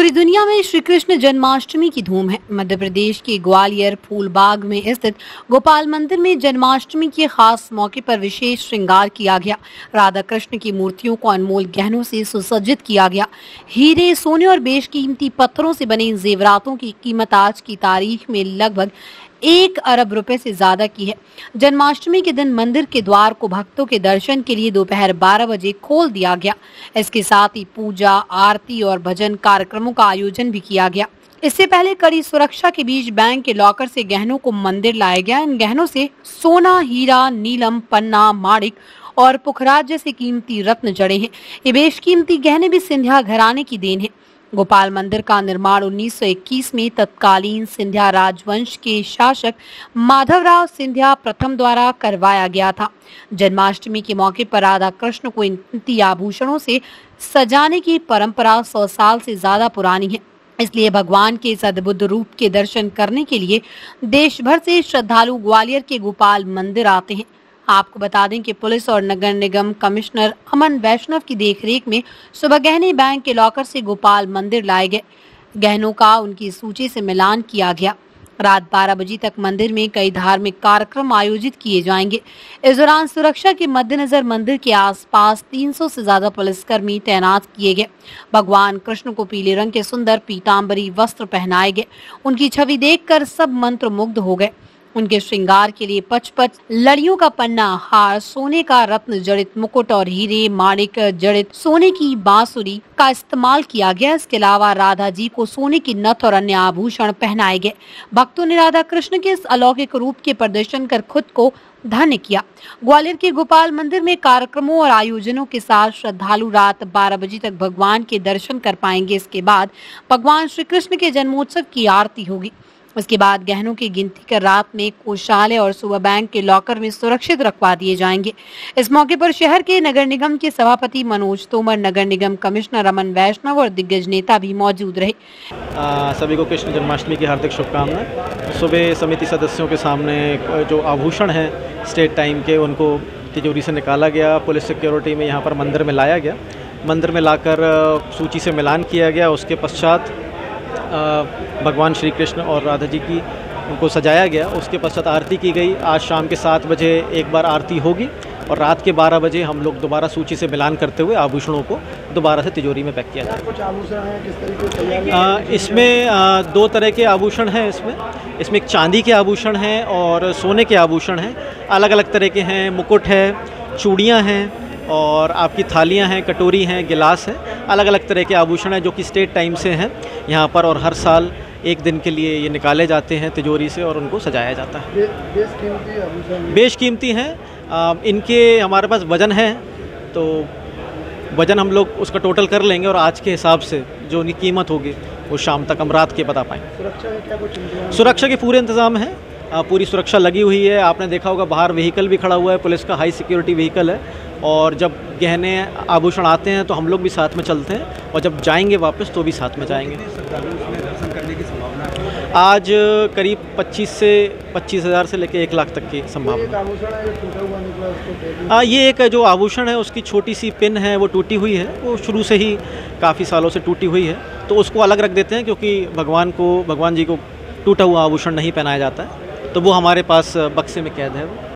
पूरी दुनिया में श्री कृष्ण जन्माष्टमी की धूम है। मध्य प्रदेश के ग्वालियर फूलबाग में स्थित गोपाल मंदिर में जन्माष्टमी के खास मौके पर विशेष श्रृंगार किया गया। राधा कृष्ण की मूर्तियों को अनमोल गहनों से सुसज्जित किया गया। हीरे, सोने और बेशकीमती पत्थरों से बने जेवरातों की कीमत आज की तारीख में लगभग एक अरब रुपए से ज़्यादा की है। जन्माष्टमी के दिन मंदिर के द्वार को भक्तों के दर्शन के लिए दोपहर 12 बजे खोल दिया गया। इसके साथ ही पूजा, आरती और भजन कार्यक्रमों का आयोजन भी किया गया। इससे पहले कड़ी सुरक्षा के बीच बैंक के लॉकर से गहनों को मंदिर लाया गया। इन गहनों से सोना, हीरा, नीलम, पन्ना, माणिक और पुखराज जैसे कीमती रत्न जड़े हैं। ये बेशकीमती गहने भी सिंधिया घराने की देन है। गोपाल मंदिर का निर्माण 1921 में तत्कालीन सिंधिया राजवंश के शासक माधवराव सिंधिया प्रथम द्वारा करवाया गया था। जन्माष्टमी के मौके पर राधा कृष्ण को इन आभूषणों से सजाने की परंपरा सौ साल से ज़्यादा पुरानी है। इसलिए भगवान के अद्भुत रूप के दर्शन करने के लिए देश भर से श्रद्धालु ग्वालियर के गोपाल मंदिर आते हैं। आपको बता दें कि पुलिस और नगर निगम कमिश्नर अमन वैष्णव की देखरेख में सुबह गहने बैंक के लॉकर से गोपाल मंदिर लाए गए। गहनों का उनकी सूची से मिलान किया गया। रात 12 बजे तक मंदिर में कई धार्मिक कार्यक्रम आयोजित किए जाएँगे। इस दौरान सुरक्षा के मद्देनजर मंदिर के आसपास 300 से ज़्यादा पुलिसकर्मी तैनात किए गए। भगवान कृष्ण को पीले रंग के सुंदर पीताम्बरी वस्त्र पहनाए गए। उनकी छवि देखकर सब मंत्र मुग्ध हो गए। उनके श्रृंगार के लिए पचपच लड़ियों का पन्ना, हार, सोने का रत्न जड़ित मुकुट और हीरे माणिक जड़ित सोने की बांसुरी का इस्तेमाल किया गया। इसके अलावा राधा जी को सोने की नथ और अन्य आभूषण पहनाए गए। भक्तों ने राधा कृष्ण के इस अलौकिक रूप के प्रदर्शन कर खुद को धन्य किया। ग्वालियर के गोपाल मंदिर में कार्यक्रमों और आयोजनों के साथ श्रद्धालु रात 12 बजे तक भगवान के दर्शन कर पाएँगे। इसके बाद भगवान श्री कृष्ण के जन्मोत्सव की आरती होगी। उसके बाद गहनों की गिनती कर रात में कोषालय और सुबह बैंक के लॉकर में सुरक्षित रखवा दिए जाएँगे। इस मौके पर शहर के नगर निगम के सभापति मनोज तोमर नगर निगम कमिश्नर रमन वैष्णव और दिग्गज नेता भी मौजूद रहे। आ, सभी को कृष्ण जन्माष्टमी की हार्दिक शुभकामनाएँ। सुबह समिति सदस्यों के सामने जो आभूषण है स्टेट टाइम के उनको तिजोरी से निकाला गया। पुलिस सिक्योरिटी में यहाँ पर मंदिर में लाया गया। मंदिर में लाकर सूची से मिलान किया गया। उसके पश्चात भगवान श्री कृष्ण और राधा जी की उनको सजाया गया। उसके पश्चात आरती की गई। आज शाम के सात बजे एक बार आरती होगी और रात के बारह बजे हम लोग दोबारा सूची से मिलान करते हुए आभूषणों को दोबारा से तिजोरी में पैक किया जाए हैं? इसमें आ, दो तरह के आभूषण हैं इसमें। इसमें एक चांदी के आभूषण हैं और सोने के आभूषण हैं। अलग अलग तरह के हैं। मुकुट है चूड़ियाँ हैं और आपकी थालियाँ हैं कटोरी हैं गिलास हैं अलग अलग तरह के आभूषण हैं जो कि स्टेट टाइम से हैं यहाँ पर और हर साल एक दिन के लिए ये निकाले जाते हैं तिजोरी से और उनको सजाया जाता है। बेश कीमती हैं। इनके हमारे पास वज़न है तो वज़न हम लोग उसका टोटल कर लेंगे और आज के हिसाब से जो उनकी कीमत होगी वो शाम तक हम रात के बता पाएँगे। सुरक्षा के क्या कुछ सुरक्षा के पूरे इंतज़ाम हैं। पूरी सुरक्षा लगी हुई है। आपने देखा होगा बाहर व्हीकल भी खड़ा हुआ है। पुलिस का हाई सिक्योरिटी व्हीकल है। और जब गहने आभूषण आते हैं तो हम लोग भी साथ में चलते हैं और जब जाएँगे वापस तो भी साथ में जाएँगे। आज करीब 25 से पच्चीस हज़ार से लेकर एक लाख तक की संभावना। हाँ ये एक जो आभूषण है उसकी छोटी सी पिन है वो टूटी हुई है। वो शुरू से ही काफ़ी सालों से टूटी हुई है। तो उसको अलग रख देते हैं क्योंकि भगवान को भगवान जी को टूटा हुआ आभूषण नहीं पहनाया जाता है। तो वो हमारे पास बक्से में कैद है वो।